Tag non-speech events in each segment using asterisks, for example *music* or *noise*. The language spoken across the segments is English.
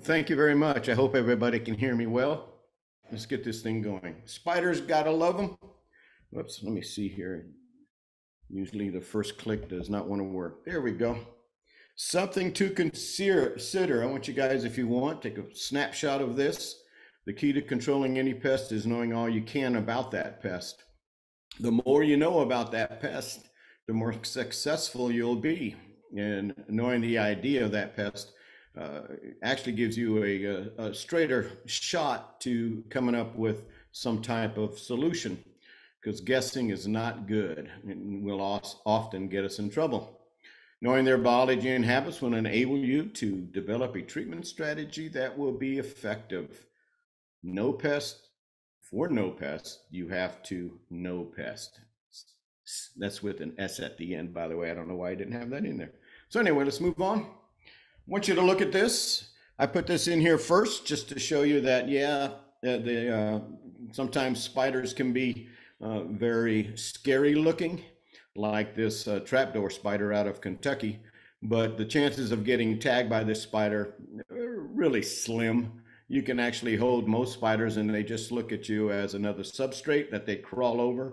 Thank you very much. I hope everybody can hear me well. Let's get this thing going. Spiders, gotta love them. Whoops, let me see here. Usually the first click does not want to work. There we go. Something to consider. I want you guys, if you want, take a snapshot of this. The key to controlling any pest is knowing all you can about that pest. The more you know about that pest, the more successful you'll be. And knowing the idea of that pest uh, actually gives you a, a, straighter shot to coming up with some type of solution because guessing is not good and will often get us in trouble. Knowing their biology and habits will enable you to develop a treatment strategy that will be effective. No pest for no pest, you have to know pest. That's with an S at the end, by the way. I don't know why I didn't have that in there. So anyway, let's move on. I want you to look at this. I put this in here first just to show you that, yeah, uh, the, uh, sometimes spiders can be uh, very scary looking, like this uh, trapdoor spider out of Kentucky. But the chances of getting tagged by this spider are really slim. You can actually hold most spiders and they just look at you as another substrate that they crawl over.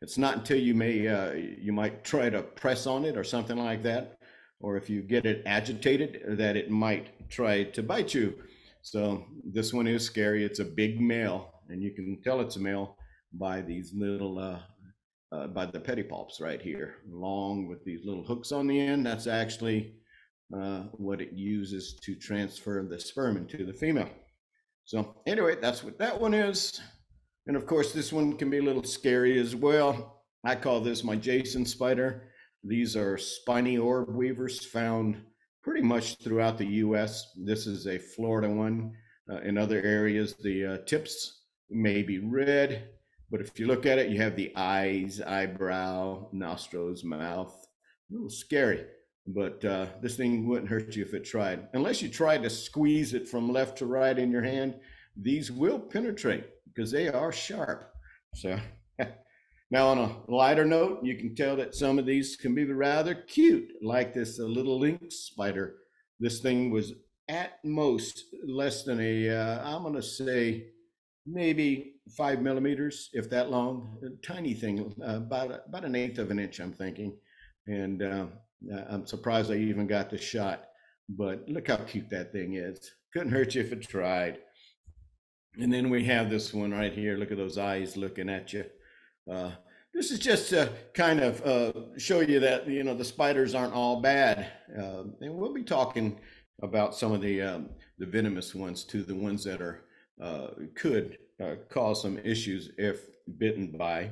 It's not until you may uh, you might try to press on it or something like that or if you get it agitated, that it might try to bite you. So this one is scary. It's a big male, and you can tell it's a male by these little, uh, uh, by the pedipalps right here, long with these little hooks on the end. That's actually uh, what it uses to transfer the sperm into the female. So anyway, that's what that one is. And of course, this one can be a little scary as well. I call this my Jason spider. These are spiny orb weavers found pretty much throughout the US. This is a Florida one. Uh, in other areas, the uh, tips may be red, but if you look at it, you have the eyes, eyebrow, nostrils, mouth. A little scary, but uh, this thing wouldn't hurt you if it tried. Unless you tried to squeeze it from left to right in your hand, these will penetrate because they are sharp. So Now, on a lighter note, you can tell that some of these can be rather cute, like this uh, little lynx spider. This thing was at most less than a, am uh, going to say maybe five millimeters, if that long, a tiny thing, uh, about, about an eighth of an inch, I'm thinking. And uh, I'm surprised I even got the shot, but look how cute that thing is. Couldn't hurt you if it tried. And then we have this one right here. Look at those eyes looking at you. Uh, this is just to kind of uh, show you that you know the spiders aren't all bad, uh, and we'll be talking about some of the um, the venomous ones too, the ones that are uh, could uh, cause some issues if bitten by.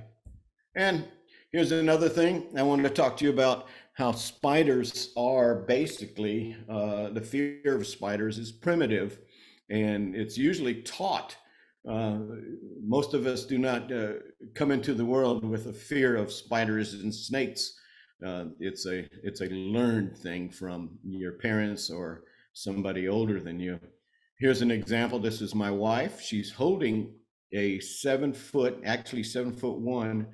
And here's another thing I wanted to talk to you about: how spiders are basically uh, the fear of spiders is primitive, and it's usually taught uh, most of us do not uh, come into the world with a fear of spiders and snakes. Uh, it's a it's a learned thing from your parents or somebody older than you. Here's an example. This is my wife. She's holding a seven foot, actually seven foot one,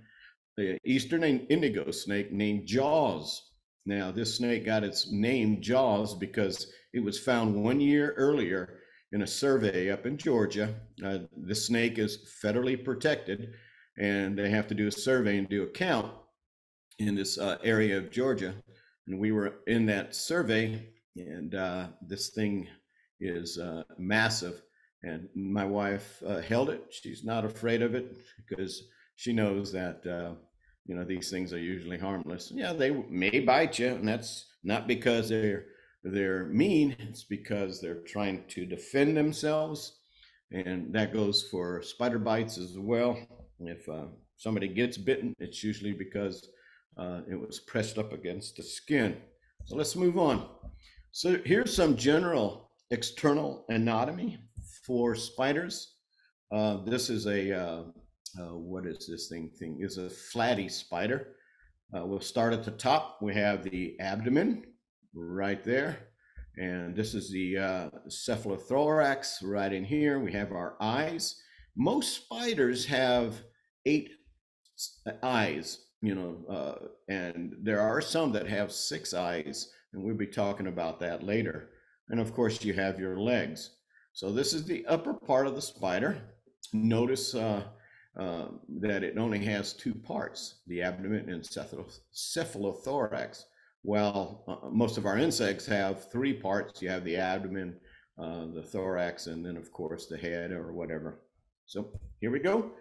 eastern indigo snake named Jaws. Now, this snake got its name Jaws because it was found one year earlier in a survey up in Georgia. Uh, the snake is federally protected, and they have to do a survey and do a count in this uh, area of Georgia. And we were in that survey, and uh, this thing is uh, massive. And my wife uh, held it. She's not afraid of it because she knows that uh, you know these things are usually harmless. Yeah, they may bite you, and that's not because they're they're mean, it's because they're trying to defend themselves. And that goes for spider bites as well. If uh, somebody gets bitten, it's usually because uh, it was pressed up against the skin. So let's move on. So here's some general external anatomy for spiders. Uh, this is a, uh, uh, what is this thing? Thing is a flatty spider. Uh, we'll start at the top. We have the abdomen, right there. And this is the uh, cephalothorax right in here. We have our eyes. Most spiders have eight eyes, you know, uh, and there are some that have six eyes, and we'll be talking about that later. And of course, you have your legs. So this is the upper part of the spider. Notice uh, uh, that it only has two parts, the abdomen and cephalothorax. Well, uh, most of our insects have three parts. You have the abdomen, uh, the thorax, and then of course the head or whatever. So here we go.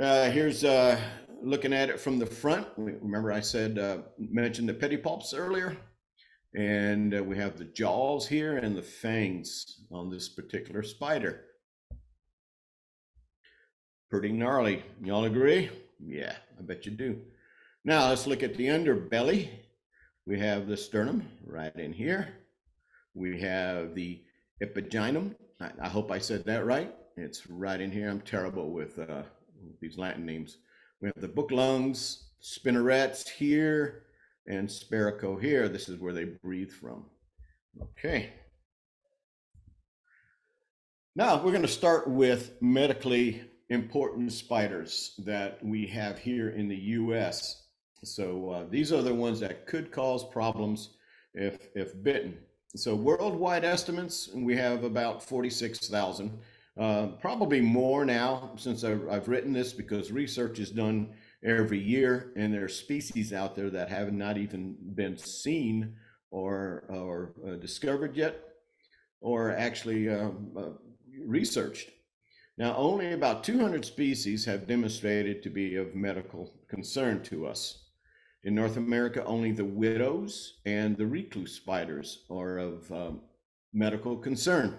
Uh, here's uh, looking at it from the front. Remember I said, uh, mentioned the pedipalps earlier? And uh, we have the jaws here and the fangs on this particular spider. Pretty gnarly. Y'all agree? Yeah, I bet you do. Now let's look at the underbelly. We have the sternum right in here. We have the epigynum. I, I hope I said that right. It's right in here. I'm terrible with uh, these Latin names. We have the book lungs, spinnerets here, and spiraco here. This is where they breathe from. Okay. Now we're going to start with medically important spiders that we have here in the U.S. So uh, these are the ones that could cause problems if if bitten. So worldwide estimates, we have about 46,000. Uh, probably more now since I've, I've, written this because research is done every year and there are species out there that have not even been seen or, or uh, discovered yet or actually um, uh, researched. Now, only about 200 species have demonstrated to be of medical concern to us. In North America, only the widows and the recluse spiders are of um, medical concern.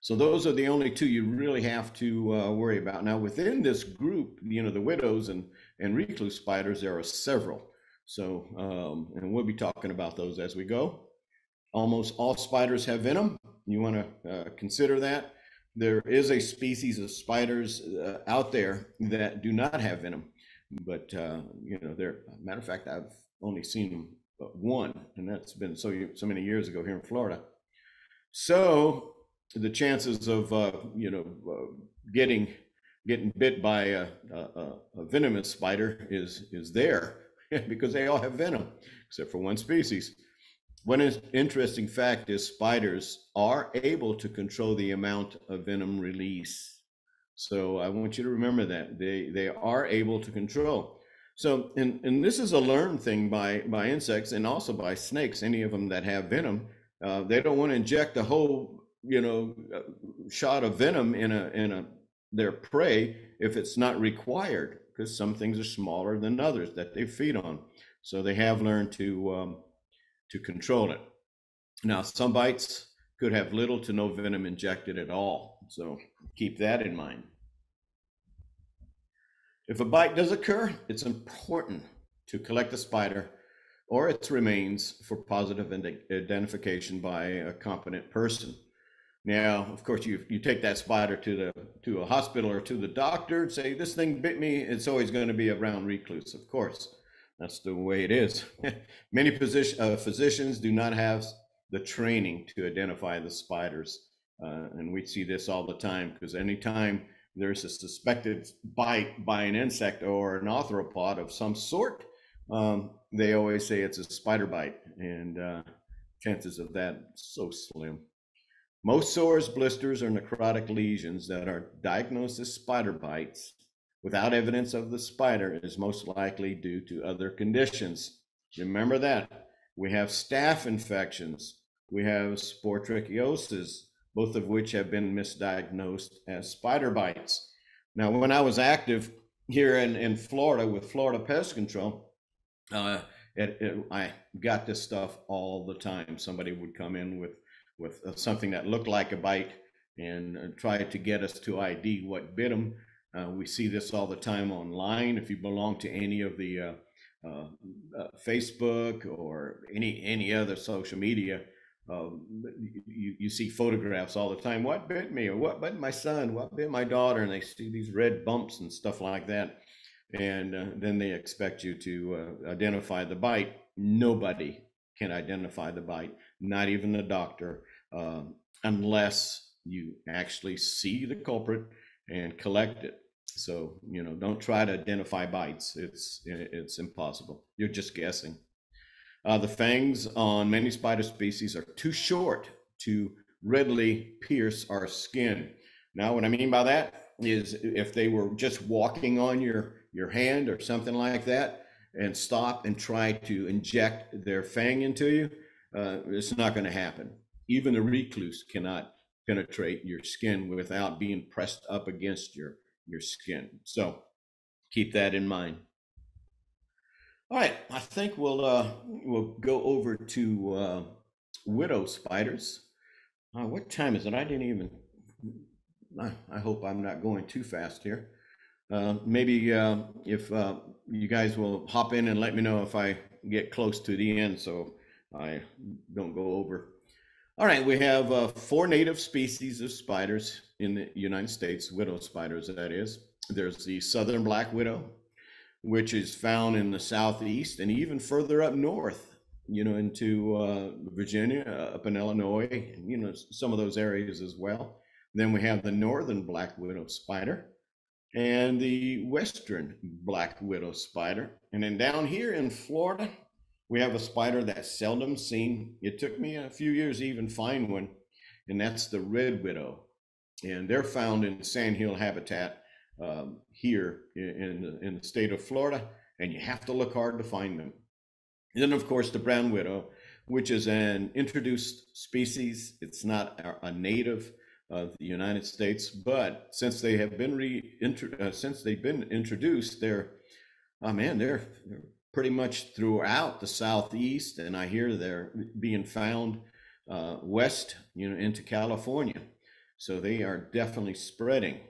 So those are the only two you really have to uh, worry about. Now, within this group, you know, the widows and, and recluse spiders, there are several. So, um, and we'll be talking about those as we go. Almost all spiders have venom. You want to uh, consider that. There is a species of spiders uh, out there that do not have venom, but uh, you know, there. Matter of fact, I've only seen one, and that's been so so many years ago here in Florida. So the chances of uh, you know uh, getting getting bit by a, a, a, venomous spider is is there *laughs* because they all have venom except for one species. One interesting fact is spiders are able to control the amount of venom release. So I want you to remember that. They they are able to control. So and and this is a learned thing by by insects and also by snakes. Any of them that have venom, uh, they don't want to inject a whole you know shot of venom in a in a their prey if it's not required because some things are smaller than others that they feed on. So they have learned to um, to control it. Now some bites could have little to no venom injected at all. So keep that in mind if a bite does occur it's important to collect the spider or its remains for positive identification by a competent person now, of course, you you take that spider to the to a hospital or to the doctor and say this thing bit me. It's always going to be a brown recluse, of course. That's the way it is. *laughs* Many position, uh, physicians do not have the training to identify the spiders, uh, and we see this all the time because anytime there's a suspected bite by an insect or an arthropod of some sort, um, they always say it's a spider bite, and uh, chances of that so slim. Most sores, blisters, or necrotic lesions that are diagnosed as spider bites without evidence of the spider is most likely due to other conditions. Remember that. We have staph infections. We have sporotrichosis, both of which have been misdiagnosed as spider bites. Now, when I was active here in, in Florida with Florida Pest Control, uh, it, it, I got this stuff all the time. Somebody would come in with with uh, something that looked like a bite and try to get us to ID what bit them. Uh, we see this all the time online. If you belong to any of the uh, uh, uh Facebook or any any other social media, um, you, you see photographs all the time. What bit me? Or what bit my son? What bit my daughter? And they see these red bumps and stuff like that. And then they expect you to identify the bite. Nobody can identify the bite, not even the doctor um, unless you actually see the culprit and collect it. So you know, don't try to identify bites. It's it's impossible. You're just guessing. Uh, the fangs on many spider species are too short to readily pierce our skin. Now, what I mean by that is if they were just walking on your, your hand or something like that and stop and try to inject their fang into you, uh, it's not going to happen. Even a recluse cannot penetrate your skin without being pressed up against your, your skin. So keep that in mind. All right, I think we'll uh, we'll go over to uh, widow spiders. Uh, what time is it? I didn't even. I, I hope I'm not going too fast here. Uh, maybe uh, if uh, you guys will hop in and let me know if I get close to the end, so I don't go over. All right, we have uh, four native species of spiders in the United States, widow spiders, that is. There's the southern black widow, which is found in the southeast and even further up north, you know, into uh, Virginia, uh, up in Illinois, you know, some of those areas as well. Then we have the northern black widow spider and the western black widow spider. And then down here in Florida, we have a spider that's seldom seen. It took me a few years to even find one, and that's the red widow. And they're found in sandhill habitat um, here in, in, the state of Florida, and you have to look hard to find them. And then, of course, the brown widow, which is an introduced species. It's not a native of the United States, but since they have been re uh, since they've been introduced, they're oh man, they're, they're pretty much throughout the southeast, and I hear they're being found uh, west, you know, into California. So they are definitely spreading.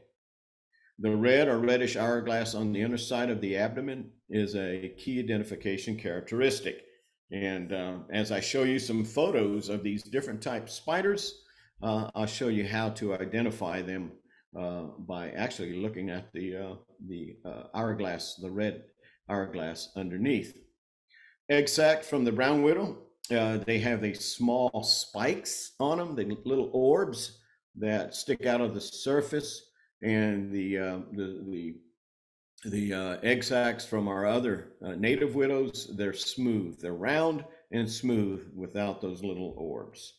The red or reddish hourglass on the underside of the abdomen is a key identification characteristic. And uh, as I show you some photos of these different type spiders, uh, I'll show you how to identify them uh, by actually looking at the, uh, the uh, hourglass, the red hourglass underneath. Egg sac from the brown widow, uh, they have these small spikes on them, the little orbs that stick out of the surface and the uh, the the the uh, egg sacs from our other uh, native widows they're smooth they're round and smooth without those little orbs.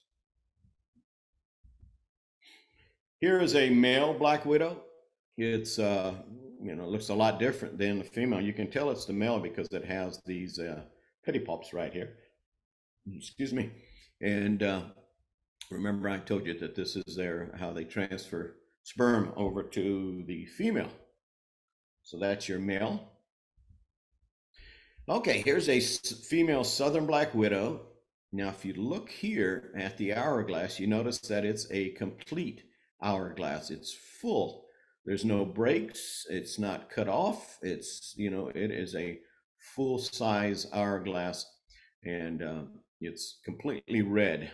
Here is a male black widow. It's uh you know looks a lot different than the female. You can tell it's the male because it has these uh pedipalps right here. Excuse me. And uh remember i told you that this is their how they transfer sperm over to the female. So that's your male. Okay, here's a female southern black widow. Now, if you look here at the hourglass, you notice that it's a complete hourglass. It's full. There's no breaks. It's not cut off. It's, you know, it is a full size hourglass and uh, it's completely red.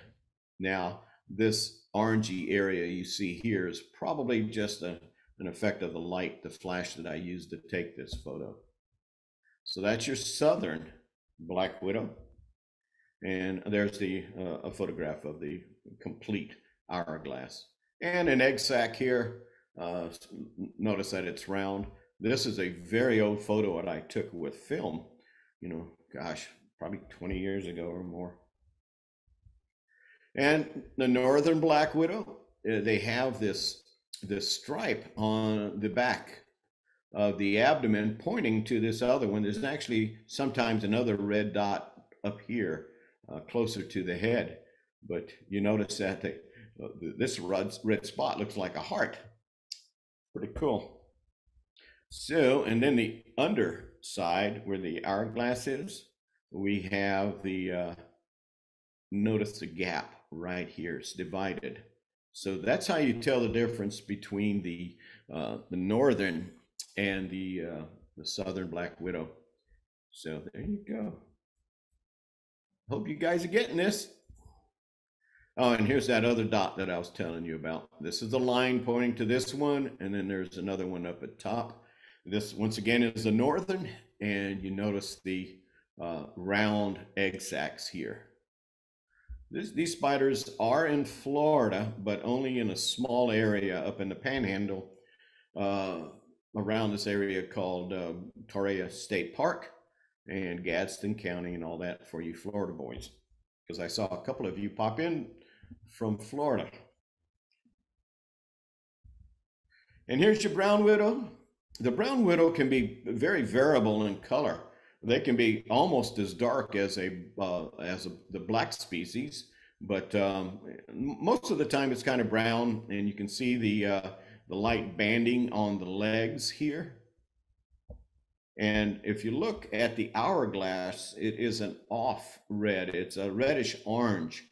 Now, this orangey area you see here is probably just a, an effect of the light, the flash that I used to take this photo. So that's your southern black widow. And there's the uh, a photograph of the complete hourglass. And an egg sac here. Uh, notice that it's round. This is a very old photo that I took with film, you know, gosh, probably 20 years ago or more. And the northern black widow, uh, they have this this stripe on the back of the abdomen pointing to this other one. There's actually sometimes another red dot up here uh, closer to the head, but you notice that they, uh, this red, red spot looks like a heart. Pretty cool. So, and then the underside where the hourglass is, we have the, uh, notice the gap right here. It's divided. So that's how you tell the difference between the uh, the northern and the uh, the southern black widow. So there you go. Hope you guys are getting this. Oh, and here's that other dot that I was telling you about. This is the line pointing to this one, and then there's another one up at top. This once again is the northern, and you notice the uh, round egg sacs here. This, these spiders are in Florida, but only in a small area up in the panhandle uh, around this area called uh, Torreya State Park and Gadsden County and all that for you Florida boys. Because I saw a couple of you pop in from Florida. And here's your brown widow. The brown widow can be very variable in color. They can be almost as dark as a uh, as a, the black species, but um, most of the time it's kind of brown, and you can see the uh, the light banding on the legs here. And if you look at the hourglass, it is an off red. It's a reddish orange,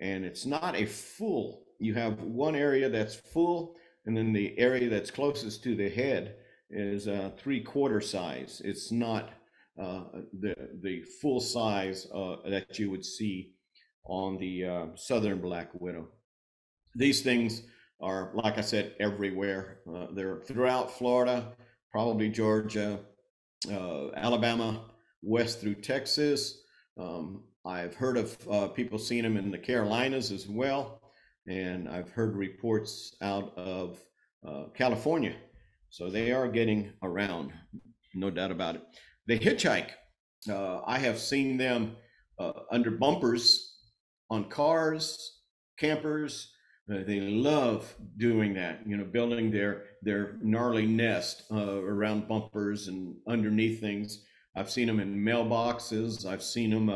and it's not a full. You have one area that's full, and then the area that's closest to the head is uh, three quarter size. It's not the the full size uh, that you would see on the uh, southern black widow. These things are, like I said, everywhere. Uh, they're throughout Florida, probably Georgia, uh, Alabama, west through Texas. Um, I've heard of uh, people seeing them in the Carolinas as well, and I've heard reports out of uh, California. So they are getting around, no doubt about it. They hitchhike. Uh, I have seen them uh, under bumpers on cars, campers. Uh, they love doing that, you know, building their their gnarly nest uh, around bumpers and underneath things. I've seen them in mailboxes. I've seen them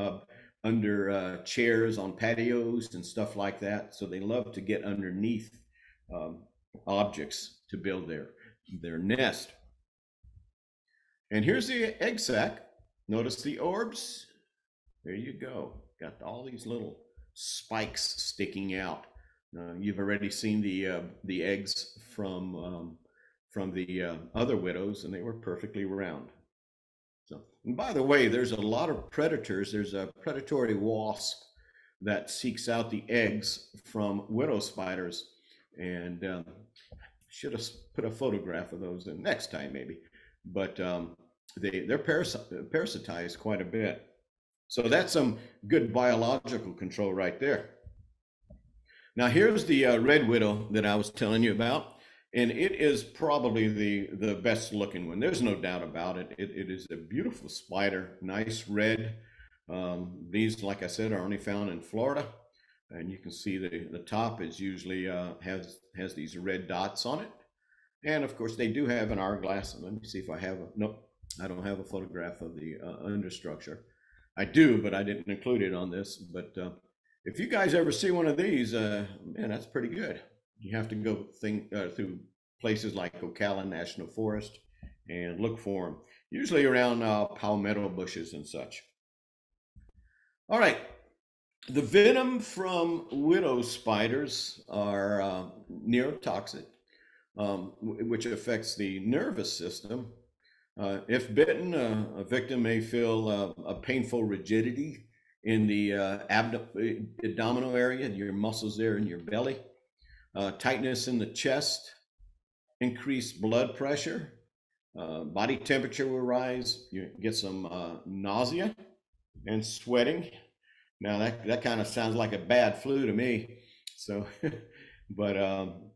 under uh, chairs on patios and stuff like that. So they love to get underneath um, objects to build their their nest. And here's the egg sac. Notice the orbs. There you go. Got all these little spikes sticking out. Uh, you've already seen the uh, the eggs from um, from the uh, other widows, and they were perfectly round. So, and by the way, there's a lot of predators. There's a predatory wasp that seeks out the eggs from widow spiders, and um, should have put a photograph of those in next time maybe. But um, they they're parasitized quite a bit. So that's some good biological control right there. Now here's the uh, red widow that I was telling you about, and it is probably the the best looking one. There's no doubt about it. It, it is a beautiful spider, nice red. Um, these, like I said, are only found in Florida, and you can see the the top is usually uh, has has these red dots on it, and of course they do have an hourglass. Let me see if I have a nope. I don't have a photograph of the uh, understructure. I do, but I didn't include it on this. But uh, if you guys ever see one of these, uh, man, that's pretty good. You have to go think uh, through places like Ocala National Forest and look for them, usually around uh, palmetto bushes and such. All right, the venom from widow spiders are uh, neurotoxic, um, which affects the nervous system. Uh, if bitten, uh, a victim may feel uh, a painful rigidity in the uh, abdominal area, your muscles there in your belly, uh, tightness in the chest, increased blood pressure, body temperature will rise, you get some nausea and sweating. Now that, that kind of sounds like a bad flu to me. So, *laughs* but um,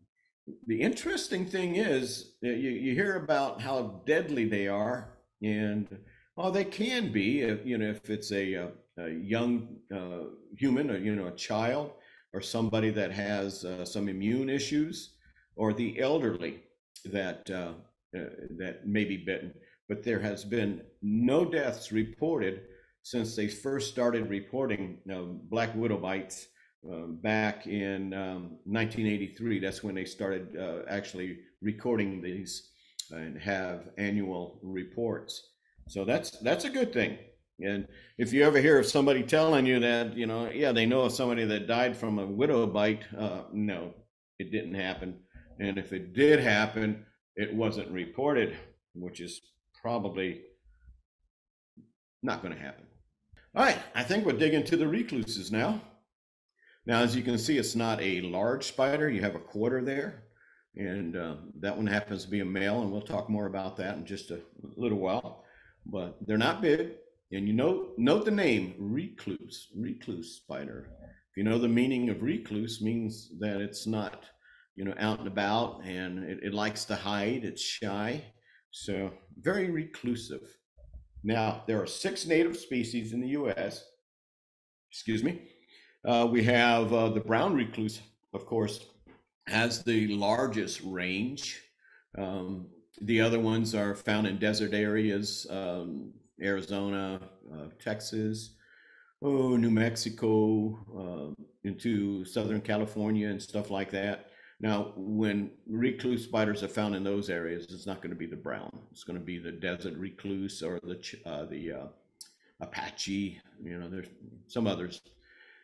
the interesting thing is you, you hear about how deadly they are and oh they can be if you know if it's a, a a young uh, human, or you know, a child, or somebody that has uh, some immune issues, or the elderly that uh, uh, that may be bitten. But there has been no deaths reported since they first started reporting black widow bites um, back in um, 1983. That's when they started uh, actually recording these and have annual reports. So that's that's a good thing. And if you ever hear of somebody telling you that, you know, yeah, they know of somebody that died from a widow bite, uh, no, it didn't happen. And if it did happen, it wasn't reported, which is probably not going to happen. All right, I think we're digging to the recluses now. Now, as you can see, it's not a large spider. You have a quarter there, and uh, that one happens to be a male, and we'll talk more about that in just a little while. But they're not big. And you note note the name recluse, recluse spider. If you know the meaning of recluse, means that it's not, you know, out and about and it, it likes to hide. It's shy, so very reclusive. Now there are six native species in the U.S. Excuse me, Uh, we have uh, the brown recluse, of course, has the largest range. Um, the other ones are found in desert areas, um, Arizona, uh, Texas, oh, New Mexico, uh, into Southern California and stuff like that. Now, when recluse spiders are found in those areas, it's not going to be the brown. It's going to be the desert recluse or the uh, the Apache. You know, there's some others.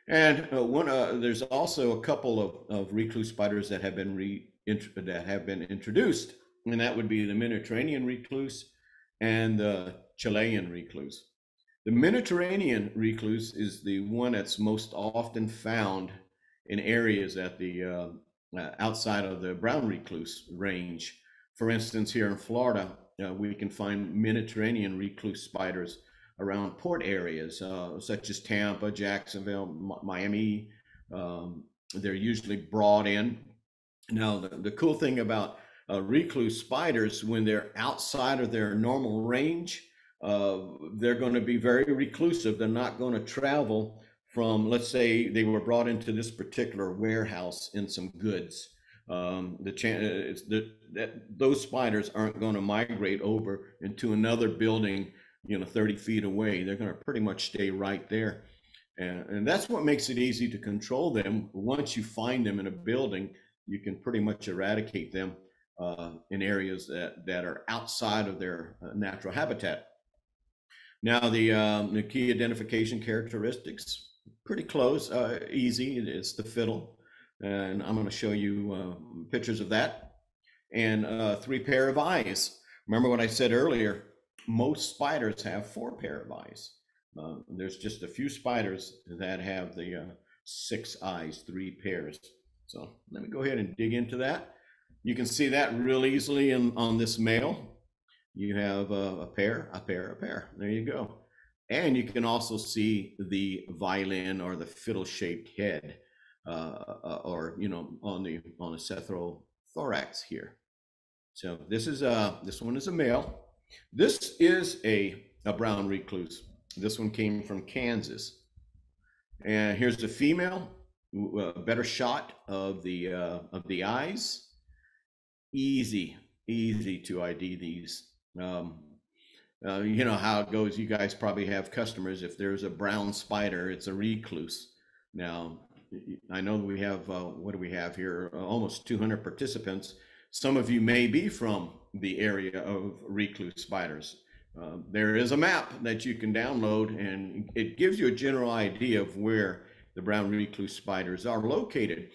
And uh, one, uh, there's also a couple of, of recluse spiders that have been re, that have been introduced, and that would be the Mediterranean recluse and the Chilean recluse. The Mediterranean recluse is the one that's most often found in areas at the uh, uh, outside of the brown recluse range. For instance, here in Florida, uh, we can find Mediterranean recluse spiders around port areas uh, such as Tampa, Jacksonville, Miami. Um, they're usually brought in. Now, the, the cool thing about uh, recluse spiders, when they're outside of their normal range, uh, they're going to be very reclusive. They're not going to travel from, let's say, they were brought into this particular warehouse in some goods. Um, the chance that those spiders aren't going to migrate over into another building you know 30 feet away they're going to pretty much stay right there. And, and that's what makes it easy to control them. Once you find them in a building you can pretty much eradicate them uh, in areas that, that are outside of their uh, natural habitat. Now the, um, the key identification characteristics pretty close uh, easy it's the fiddle. And i'm going to show you uh, pictures of that. And uh, three pair of eyes. Remember what i said earlier most spiders have four pair of eyes. Uh, there's just a few spiders that have the uh, six eyes, three pairs. So let me go ahead and dig into that. You can see that real easily in, on this male. You have a, a pair, a pair, a pair. There you go. And you can also see the violin or the fiddle-shaped head, uh, uh or you know, on the on the cephalothorax here. So this is a this one is a male. This is a, a brown recluse. This one came from Kansas. And here's the female, a better shot of the uh, of the eyes. Easy, easy to ID these. Um, uh, you know how it goes. You guys probably have customers. If there's a brown spider, it's a recluse. Now, I know we have uh, what do we have here? almost 200 participants. Some of you may be from the area of recluse spiders. Uh, there is a map that you can download and it gives you a general idea of where the brown recluse spiders are located.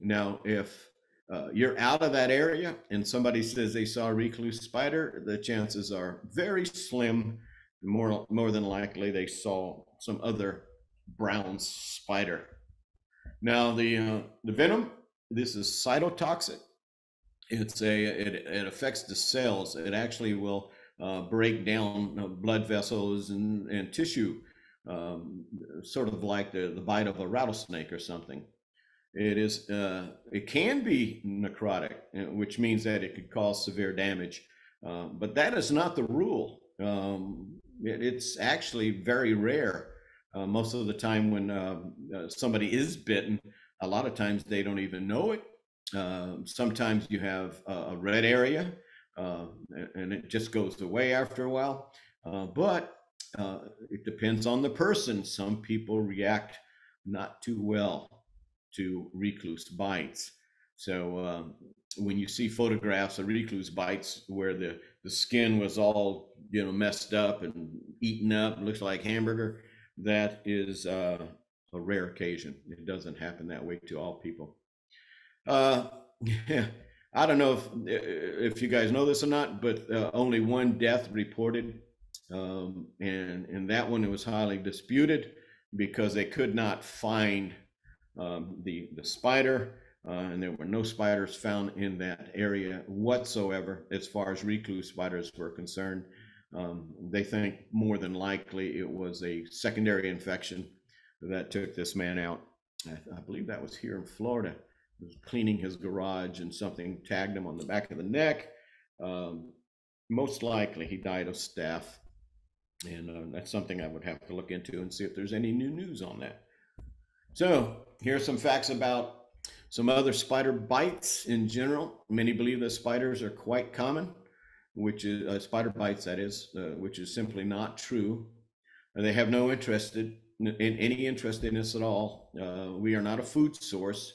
Now, if uh, you're out of that area and somebody says they saw a recluse spider, the chances are very slim. More, more than likely, they saw some other brown spider. Now, the uh, the venom, this is cytotoxic it's a it, it affects the cells. It actually will uh, break down uh, blood vessels and, and tissue, um, sort of like the, the bite of a rattlesnake or something. It is uh, it can be necrotic, uh, which means that it could cause severe damage, uh, but that is not the rule. Um, it, it's actually very rare. Uh, most of the time, when somebody is bitten, a lot of times they don't even know it uh, sometimes you have a, red area uh, and it just goes away after a while. Uh, but uh, it depends on the person. Some people react not too well to recluse bites. So um, when you see photographs of recluse bites where the, the skin was all you know messed up and eaten up, looks like hamburger, that is uh, a rare occasion. It doesn't happen that way to all people. Uh, *laughs* yeah, I don't know if if you guys know this or not, but uh, only one death reported, um, and and that one it was highly disputed because they could not find um, the the spider, uh, and there were no spiders found in that area whatsoever as far as recluse spiders were concerned. Um, they think more than likely it was a secondary infection that took this man out. I, I believe that was here in Florida was cleaning his garage and something tagged him on the back of the neck. Um, most likely he died of staph. And uh, that's something I would have to look into and see if there's any new news on that. So here are some facts about some other spider bites in general. Many believe that spiders are quite common, which is uh, spider bites, that is, uh, which is simply not true. They have no interest in, any interest in us at all. Uh, we are not a food source.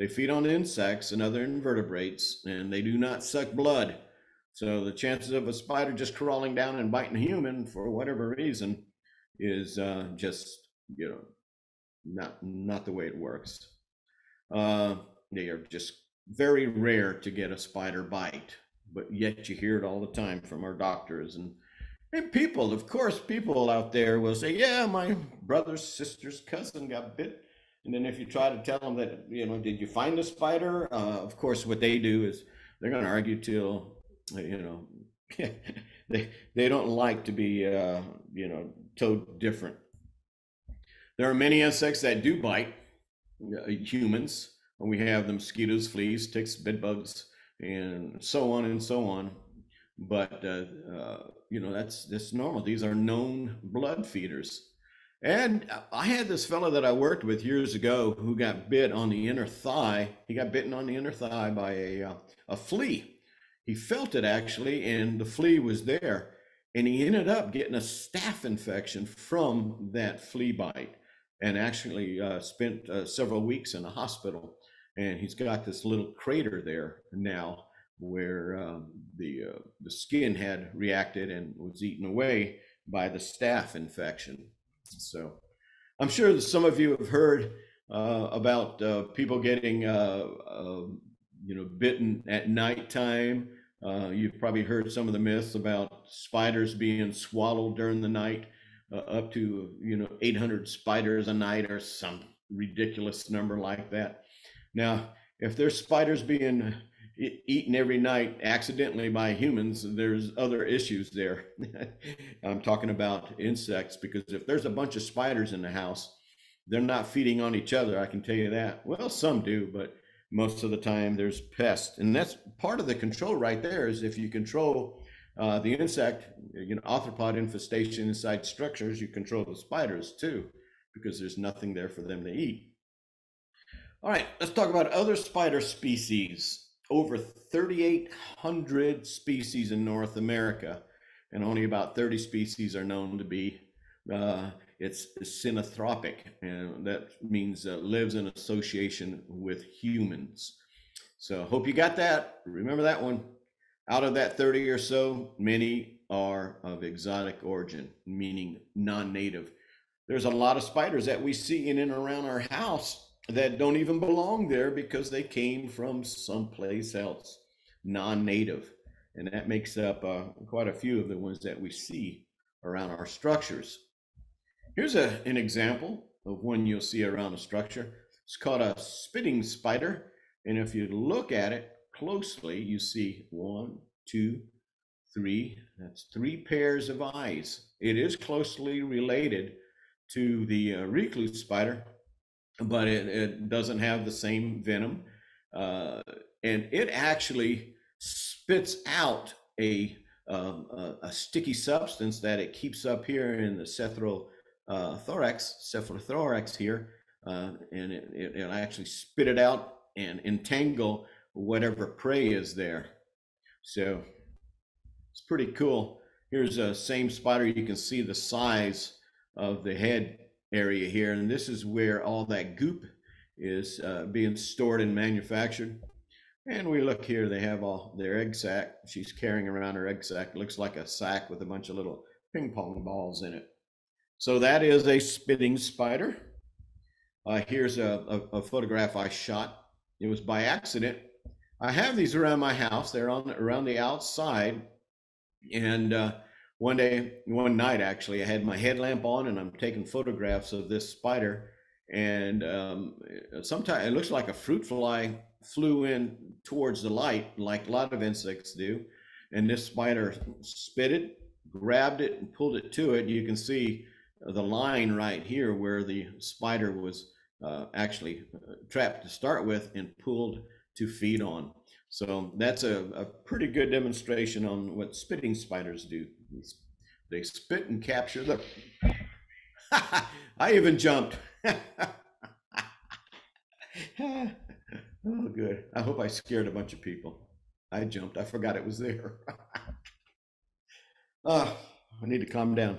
They feed on insects and other invertebrates, and they do not suck blood. So the chances of a spider just crawling down and biting a human for whatever reason is uh, just you know not not the way it works. Uh, they are just very rare to get a spider bite, but yet you hear it all the time from our doctors and and people. Of course, people out there will say, "Yeah, my brother's sister's cousin got bit." And then if you try to tell them that, you know, did you find a spider? Uh, of course, what they do is they're going to argue till, you know, *laughs* they they don't like to be, uh, you know, told different. There are many insects that do bite uh, humans. We have the mosquitoes, fleas, ticks, bedbugs, and so on and so on. But uh, uh, you know that's that's normal. These are known blood feeders. And I had this fellow that I worked with years ago who got bit on the inner thigh. He got bitten on the inner thigh by a uh, a flea. He felt it actually, and the flea was there. And he ended up getting a staph infection from that flea bite and actually uh, spent uh, several weeks in a hospital. And he's got this little crater there now where um, the, uh, the skin had reacted and was eaten away by the staph infection. So I'm sure that some of you have heard uh, about uh, people getting, uh, um, you know, bitten at nighttime uh, you've probably heard some of the myths about spiders being swallowed during the night, uh, up to you know 800 spiders a night or some ridiculous number like that. Now, if there's spiders being eaten every night accidentally by humans, there's other issues there. *laughs* I'm talking about insects because if there's a bunch of spiders in the house, they're not feeding on each other. I can tell you that. Well, some do, but most of the time there's pests and that's part of the control right there is if you control uh, the insect you know arthropod infestation inside structures you control the spiders too because there's nothing there for them to eat all right let's talk about other spider species over 3800 species in north america and only about 30 species are known to be uh, it's synanthropic, and that means uh, lives in association with humans. So hope you got that. Remember that one. Out of that 30 or so, many are of exotic origin, meaning non-native. There's a lot of spiders that we see in and around our house that don't even belong there because they came from someplace else, non-native. And that makes up uh, quite a few of the ones that we see around our structures. Here's a, an example of one you'll see around a structure. It's called a spitting spider. And if you look at it closely, you see one, two, three. That's three pairs of eyes. It is closely related to the uh, recluse spider, but it, it, doesn't have the same venom. Uh, and it actually spits out a, um, a, a, sticky substance that it keeps up here in the cethral uh, thorax, cephalothorax here, uh, and it, it, it'll actually spit it out and entangle whatever prey is there. So it's pretty cool. Here's a same spider. You can see the size of the head area here. And this is where all that goop is uh, being stored and manufactured. And we look here, they have all their egg sac. She's carrying around her egg sac. Looks like a sack with a bunch of little ping pong balls in it. So that is a spitting spider. Uh, here's a, a, a, photograph I shot. It was by accident. I have these around my house. They're on around the outside. And uh, one day, one night actually, I had my headlamp on and I'm taking photographs of this spider. And um, sometimes it looks like a fruit fly flew in towards the light, like a lot of insects do. And this spider spit it, grabbed it, and pulled it to it. You can see the line right here where the spider was uh, actually uh, trapped to start with and pulled to feed on. So that's a, a pretty good demonstration on what spitting spiders do. They spit and capture the. *laughs* I even jumped. *laughs* oh, good. I hope I scared a bunch of people. I jumped. I forgot it was there. oh, *laughs* I need to calm down.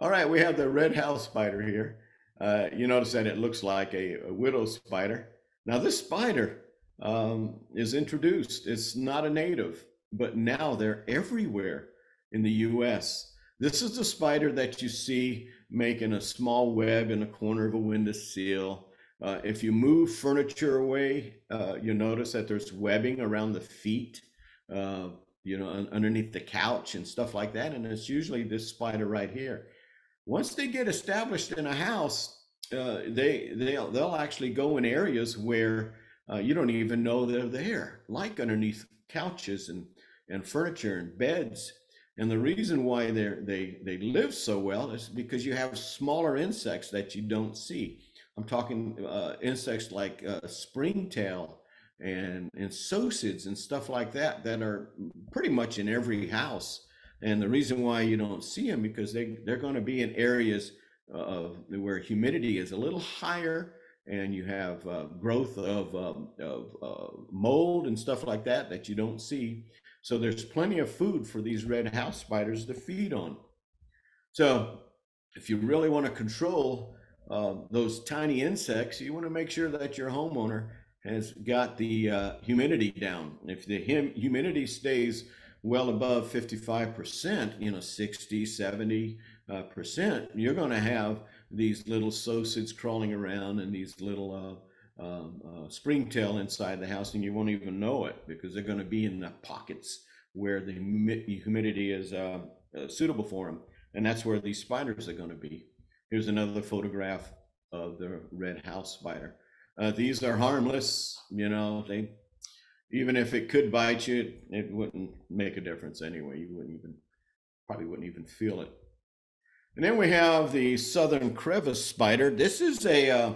All right, we have the red house spider here. Uh, you notice that it looks like a, a widow spider. Now, this spider um, is introduced. It's not a native, but now they're everywhere in the US. This is the spider that you see making a small web in a corner of a windowsill. Uh, if you move furniture away, uh, you notice that there's webbing around the feet, uh, you know, un- underneath the couch and stuff like that. And it's usually this spider right here. Once they get established in a house, uh, they they'll they'll actually go in areas where uh, you don't even know they're there, like underneath couches and and furniture and beds. And the reason why they they they live so well is because you have smaller insects that you don't see. I'm talking uh, insects like uh, springtail and and psocids and stuff like that that are pretty much in every house. And the reason why you don't see them because they they're going to be in areas uh, where humidity is a little higher and you have uh, growth of, um, of uh, mold and stuff like that that you don't see. So there's plenty of food for these red house spiders to feed on. So if you really want to control uh, those tiny insects, you want to make sure that your homeowner has got the uh, humidity down. If the hum- humidity stays well above 55%, you know, 60, 70 uh, percent, you're going to have these little psocids crawling around and these little uh, um, uh, springtail inside the house, and you won't even know it because they're going to be in the pockets where the humidity is uh, uh, suitable for them, and that's where these spiders are going to be. Here's another photograph of the red house spider. Uh, these are harmless, you know. They even if it could bite you, it, it wouldn't make a difference anyway. You wouldn't even probably wouldn't even feel it. And then we have the southern crevice spider. This is a, uh,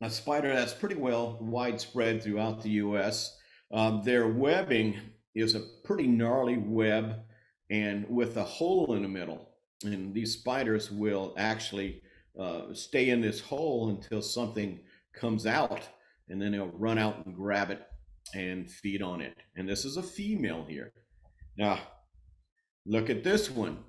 a spider that's pretty well widespread throughout the U.S. Um, their webbing is a pretty gnarly web and with a hole in the middle. And these spiders will actually uh, stay in this hole until something comes out, and then they'll run out and grab it and feed on it. And this is a female here. Now, look at this one.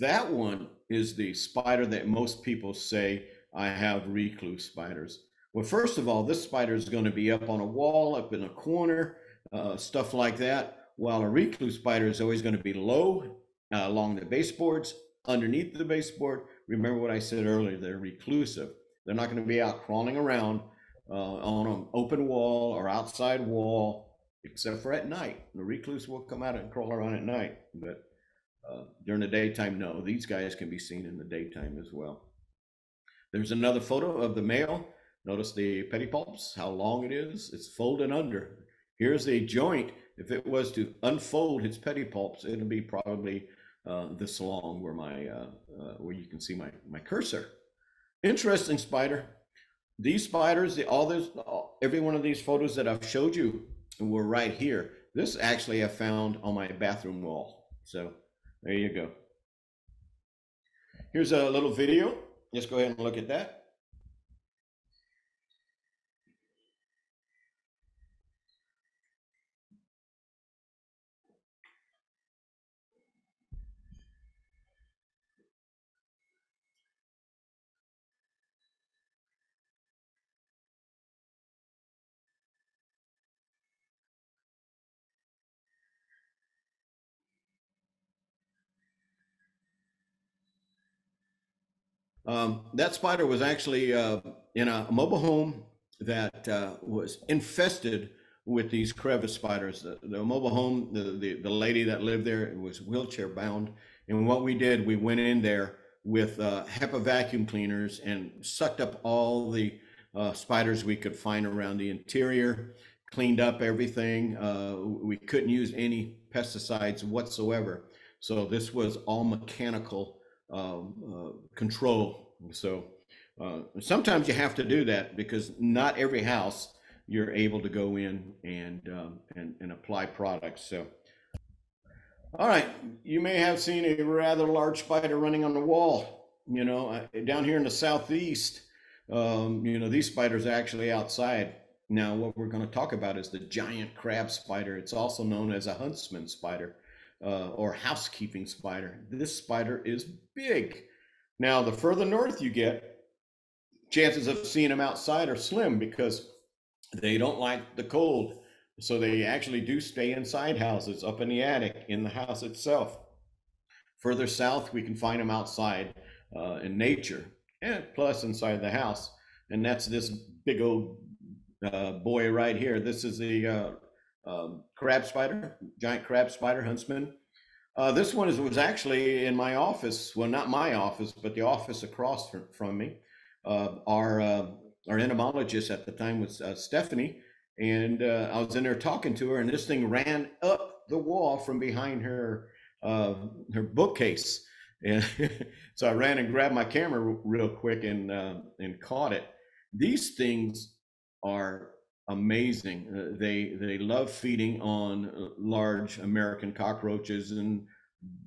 That one is the spider that most people say I have recluse spiders. Well, first of all, this spider is going to be up on a wall, up in a corner, uh, stuff like that, while a recluse spider is always going to be low uh, along the baseboards, underneath the baseboard. Remember what I said earlier, they're reclusive. They're not going to be out crawling around uh, on an open wall or outside wall, except for at night. The recluse will come out and crawl around at night, but uh, during the daytime, no. These guys can be seen in the daytime as well. There's another photo of the male. Notice the pedipalps, how long it is. It's folded under. Here's a joint. If it was to unfold its pedipalps, it'll be probably uh, this long where my uh, uh, where you can see my my cursor. Interesting spider. These spiders, the, all this, every one of these photos that I've showed you were right here. This actually I found on my bathroom wall. So there you go. Here's a little video. Let's go ahead and look at that. Um, that spider was actually uh, in a mobile home that uh, was infested with these crevice spiders. The, the mobile home, the, the, the, lady that lived there was wheelchair bound. And what we did, we went in there with uh, HEPA vacuum cleaners and sucked up all the uh, spiders we could find around the interior, cleaned up everything. Uh, we couldn't use any pesticides whatsoever. So this was all mechanical um, uh, control. So uh, sometimes you have to do that because not every house you're able to go in and um, and, and apply products. So, all right, you may have seen a rather large spider running on the wall. You know, down here in the southeast, Um, you know, these spiders are actually outside. Now, what we're going to talk about is the giant crab spider. It's also known as a huntsman spider uh, or housekeeping spider. This spider is big. Now, the further north you get, chances of seeing them outside are slim because they don't like the cold. So they actually do stay inside houses, up in the attic, in the house itself. Further south, we can find them outside uh, in nature, and plus inside the house. And that's this big old uh, boy right here. This is the uh, um, crab spider, giant crab spider huntsman. Uh, this one is, was actually in my office. Well, not my office, but the office across from, from me. Uh, our uh, our entomologist at the time was uh, Stephanie, and uh, I was in there talking to her, and this thing ran up the wall from behind her uh, her bookcase, and *laughs* so I ran and grabbed my camera real quick and and caught it. These things are amazing. Uh, they they love feeding on uh, large American cockroaches and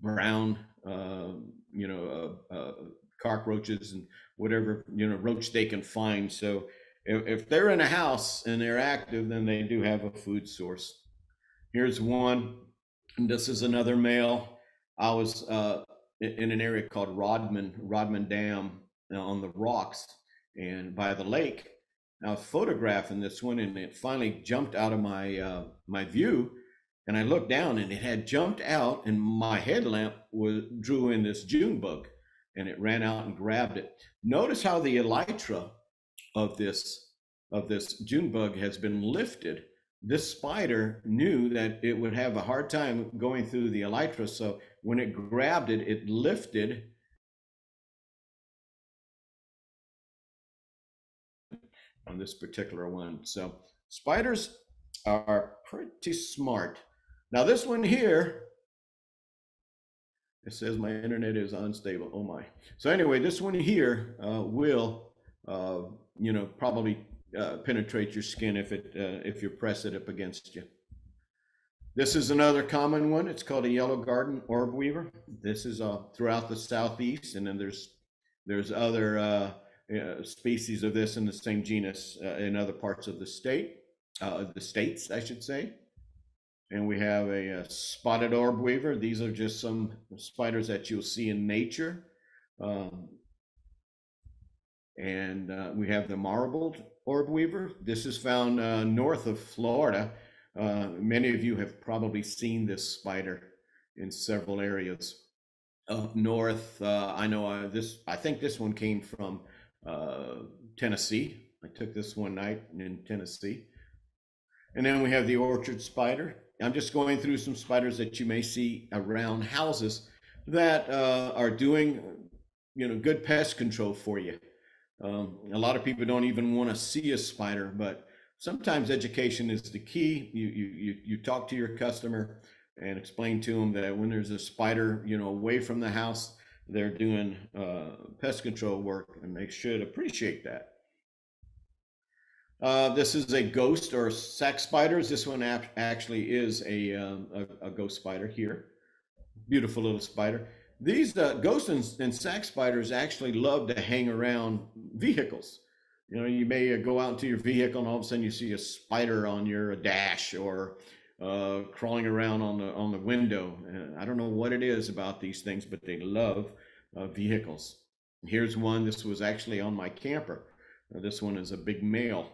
brown, uh, you know, uh, uh, cockroaches and whatever you know roach they can find. So if, if they're in a house and they're active, then they do have a food source. Here's one. And this is another male. I was uh, in an area called Rodman, Rodman Dam on the rocks and by the lake. I was photographing this one and it finally jumped out of my uh, my view and I looked down and it had jumped out and my headlamp was drew in this June bug and it ran out and grabbed it. Notice how the elytra of this of this June bug has been lifted. This spider knew that it would have a hard time going through the elytra, so when it grabbed it, it lifted on this particular one. So spiders are pretty smart. Now this one here it says my internet is unstable. Oh my. So anyway, this one here uh, will, uh, you know, probably uh, penetrate your skin if it uh, if you press it up against you. This is another common one. It's called a yellow garden orb weaver. This is uh, throughout the southeast, and then there's there's other uh, species of this in the same genus in other parts of the state, the states, I should say. And we have a, a, spotted orb weaver. These are just some spiders that you'll see in nature. Um, and uh, we have the marbled orb weaver. This is found uh, north of Florida. Uh, many of you have probably seen this spider in several areas. Up north, uh, I know uh, this, I think this one came from uh, Tennessee. I took this one night in Tennessee. And then we have the orchard spider. I'm just going through some spiders that you may see around houses that uh, are doing, you know, good pest control for you. Um, a lot of people don't even want to see a spider, but sometimes education is the key. You, you, you, you talk to your customer and explain to them that when there's a spider, you know, away from the house, they're doing uh, pest control work and they should appreciate that. Uh, this is a ghost or sac spiders. This one actually is a, um, a, a, ghost spider here. Beautiful little spider. These uh, ghost and, and sac spiders actually love to hang around vehicles. You know, you may uh, go out into your vehicle and all of a sudden you see a spider on your dash or uh, crawling around on the on the window. I don't know what it is about these things, but they love uh, vehicles. Here's one. This was actually on my camper. this one is a big male.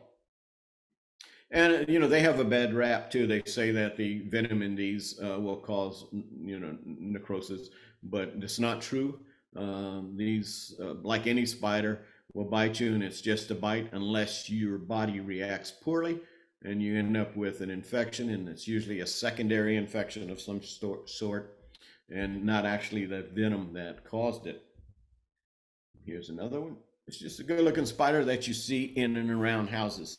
And you know they have a bad rap too. They say that the venom in these uh, will cause you know necrosis, but it's not true. Um, these, uh, like any spider, will bite you, and it's just a bite unless your body reacts poorly, and you end up with an infection, and it's usually a secondary infection of some sort, and not actually the venom that caused it. Here's another one. It's just a good-looking spider that you see in and around houses.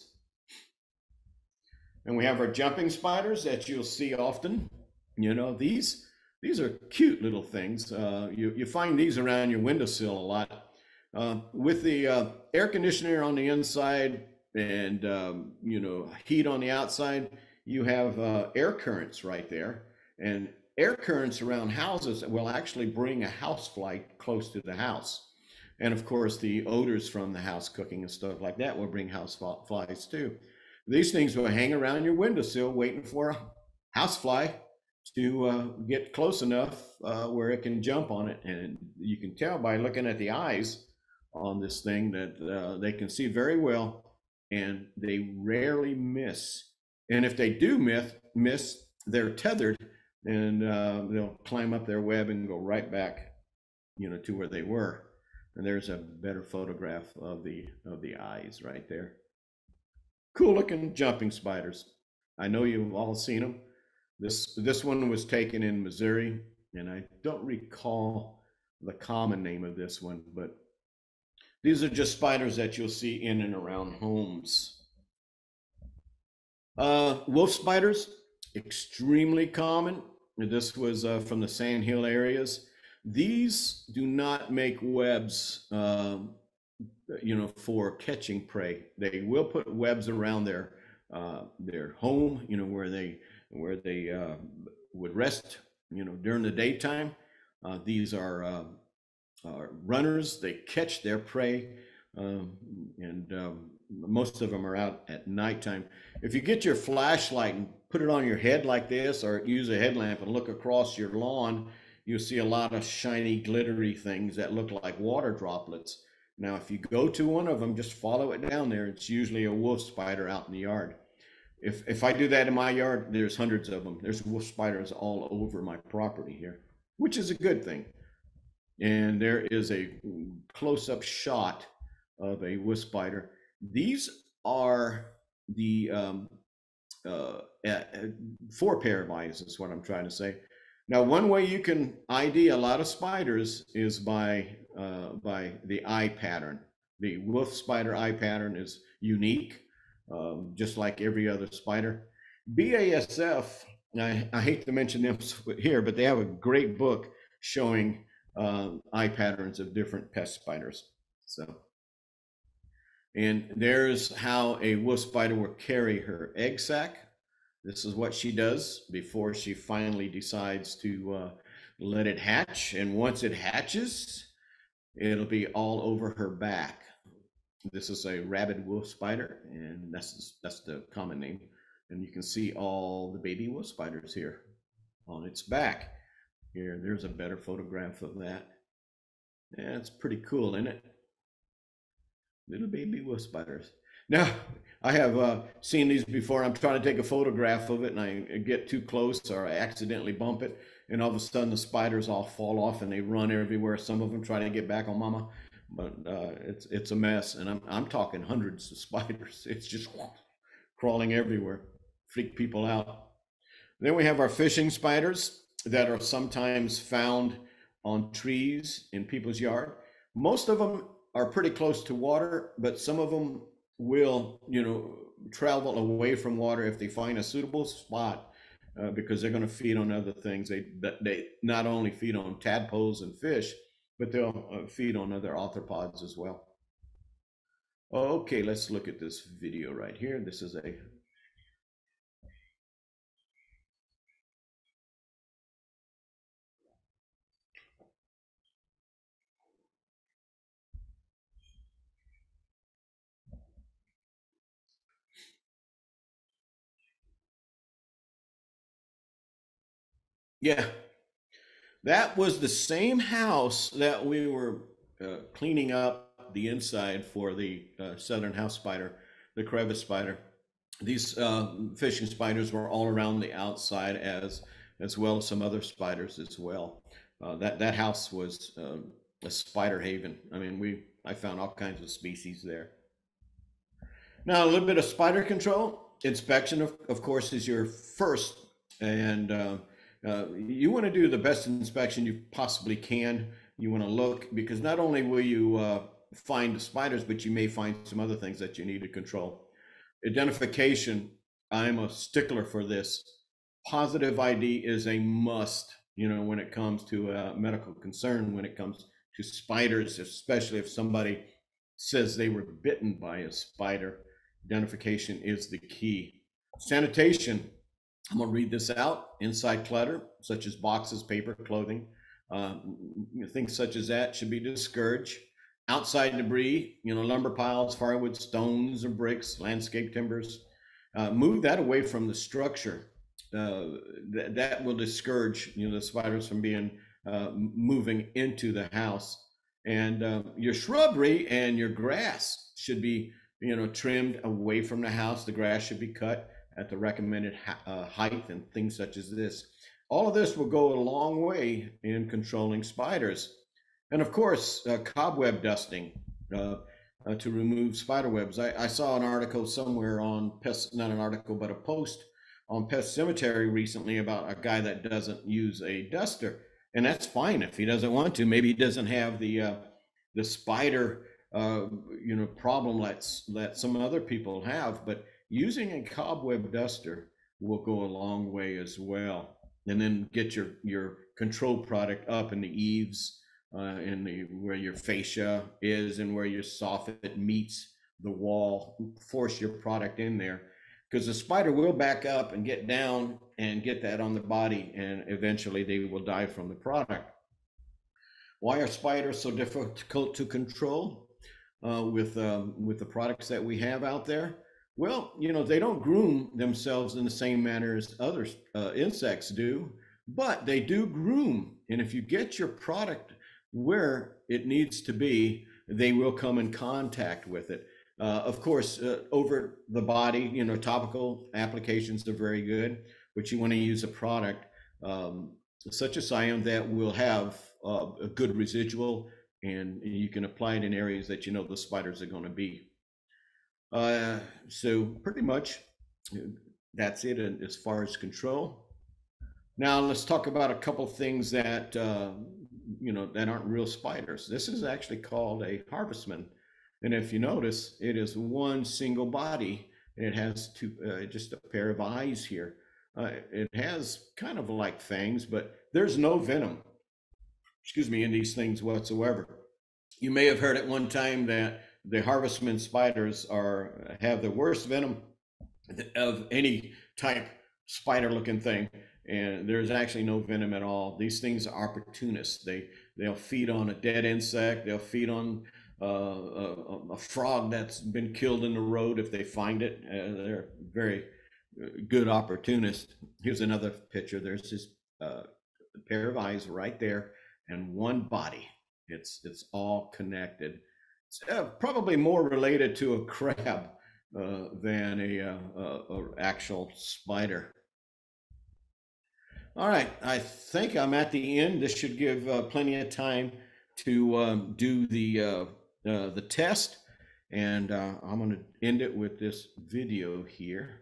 And we have our jumping spiders that you'll see often. You know, these these are cute little things. Uh, you, you find these around your windowsill a lot. Uh, with the uh, air conditioner on the inside and, um, you know, heat on the outside, you have uh, air currents right there. And air currents around houses will actually bring a house fly close to the house. And of course, the odors from the house cooking and stuff like that will bring house flies too. These things will hang around your windowsill waiting for a housefly to uh, get close enough uh, where it can jump on it. And you can tell by looking at the eyes on this thing that uh, they can see very well and they rarely miss. And if they do miss, miss they're tethered and uh, they'll climb up their web and go right back, you know, to where they were. And there's a better photograph of the of the eyes right there. Cool looking jumping spiders. I know you've all seen them. This this one was taken in Missouri, and I don't recall the common name of this one, but these are just spiders that you'll see in and around homes. Uh, wolf spiders, extremely common. This was uh, from the sand hill areas. These do not make webs, uh, you know, for catching prey. They will put webs around their uh, their home, you know, where they where they uh, would rest, you know, during the daytime. Uh, these are uh, runners. They catch their prey, um, and um, most of them are out at nighttime. If you get your flashlight and put it on your head like this, or use a headlamp and look across your lawn, you'll see a lot of shiny, glittery things that look like water droplets. Now, if you go to one of them, just follow it down there. It's usually a wolf spider out in the yard. If if I do that in my yard, there's hundreds of them. There's wolf spiders all over my property here, which is a good thing. And there is a close-up shot of a wolf spider. These are the um, uh, four pair of eyes is what I'm trying to say. Now, one way you can ID a lot of spiders is by uh, by the eye pattern. The wolf spider eye pattern is unique, um, just like every other spider. BASF, I, I, hate to mention them here, but they have a great book showing uh, eye patterns of different pest spiders. So, and there's how a wolf spider will carry her egg sac. This is what she does before she finally decides to uh, let it hatch. And once it hatches, it'll be all over her back. This is a rabid wolf spider, and that's that's the common name. And you can see all the baby wolf spiders here on its back. Here, there's a better photograph of that. It's pretty cool, isn't it? Little baby wolf spiders. Now, I have uh, seen these before. I'm trying to take a photograph of it and I get too close or I accidentally bump it. And all of a sudden the spiders all fall off and they run everywhere. Some of them try to get back on mama, but uh, it's, it's a mess. And I'm, I'm talking hundreds of *laughs* spiders. It's just crawling everywhere, freak people out. Then we have our fishing spiders that are sometimes found on trees in people's yard. Most of them are pretty close to water, but some of them will, you know, travel away from water if they find a suitable spot uh, because they're going to feed on other things. They they not only feed on tadpoles and fish, but they'll uh, feed on other arthropods as well. Okay, let's look at this video right here. This is a Yeah. That was the same house that we were uh, cleaning up the inside for the uh, southern house spider, the crevice spider. These uh, fishing spiders were all around the outside as as well as some other spiders as well. Uh, that that house was um, a spider haven. I mean, we I found all kinds of species there. Now a little bit of spider control inspection, of, of course, is your first and uh, uh, you want to do the best inspection you possibly can. You want to look because not only will you uh, find the spiders, but you may find some other things that you need to control. Identification, I'm a stickler for this. Positive ID is a must, you know, when it comes to a medical concern, when it comes to spiders, especially if somebody says they were bitten by a spider. Identification is the key. Sanitation, I'm going to read this out. Inside clutter, such as boxes, paper, clothing, uh, things such as that should be discouraged. outside debris, you know, lumber piles, firewood, stones or bricks, landscape timbers. Uh, move that away from the structure. Uh, th- that will discourage, you know, the spiders from being uh, moving into the house. And um, your shrubbery and your grass should be, you know, trimmed away from the house. The grass should be cut at the recommended uh, height and things such as this. All of this will go a long way in controlling spiders. And of course, uh, cobweb dusting uh, uh, to remove spider webs. I, I, saw an article somewhere on pest, not an article, but a post on Pest Cemetery recently about a guy that doesn't use a duster. And that's fine if he doesn't want to. Maybe he doesn't have the uh, the spider uh, you know problem that that some other people have, but using a cobweb duster will go a long way as well. And then get your your control product up in the eaves, uh, in the where your fascia is and where your soffit meets the wall. Force your product in there because the spider will back up and get down and get that on the body, and eventually they will die from the product. Why are spiders so difficult to control uh, with um, with the products that we have out there? Well, you know, they don't groom themselves in the same manner as other uh, insects do, but they do groom. And if you get your product where it needs to be, they will come in contact with it. Uh, of course, uh, over the body, you know, topical applications are very good, but you want to use a product um, such as Scion that will have uh, a good residual and you can apply it in areas that you know the spiders are going to be. Uh, so pretty much that's it as far as control. Now let's talk about a couple things that uh, you know that aren't real spiders. This is actually called a harvestman, and if you notice, it is one single body. And it has two, uh, just a pair of eyes here. Uh, it has kind of like fangs, but there's no venom. Excuse me, in these things whatsoever. You may have heard at one time that the harvestman spiders are have the worst venom of any type spider looking thing and there's actually no venom at all. These things are opportunists. They they'll feed on a dead insect they'll feed on uh, a, a, frog that's been killed in the road if they find it. Uh, they're very uh, good opportunists. Here's another picture. There's this uh, pair of eyes right there and one body. It's it's all connected uh, probably more related to a crab uh, than a, uh, a, a, actual spider. All right, I think I'm at the end. This should give uh, plenty of time to um, do the uh, the test, and I'm going to end it with this video here.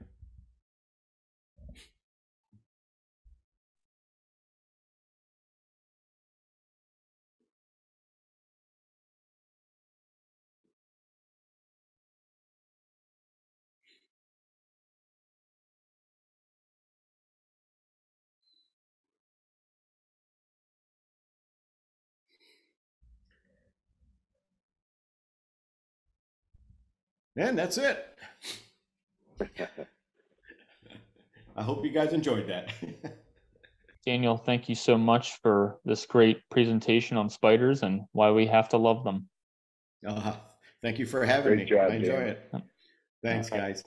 And that's it. *laughs* I hope you guys enjoyed that. *laughs* Daniel, thank you so much for this great presentation on spiders and why we have to love them. Uh, thank you for having Great me. job, I enjoy Daniel. it. Thanks, Okay. guys.